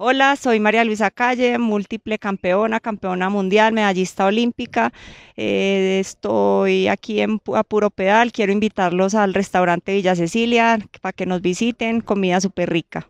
Hola, soy María Luisa Calle, múltiple campeona, campeona mundial, medallista olímpica. Eh, estoy aquí en a puro pedal. Quiero invitarlos al restaurante Villa Cecilia para que nos visiten. Comida súper rica.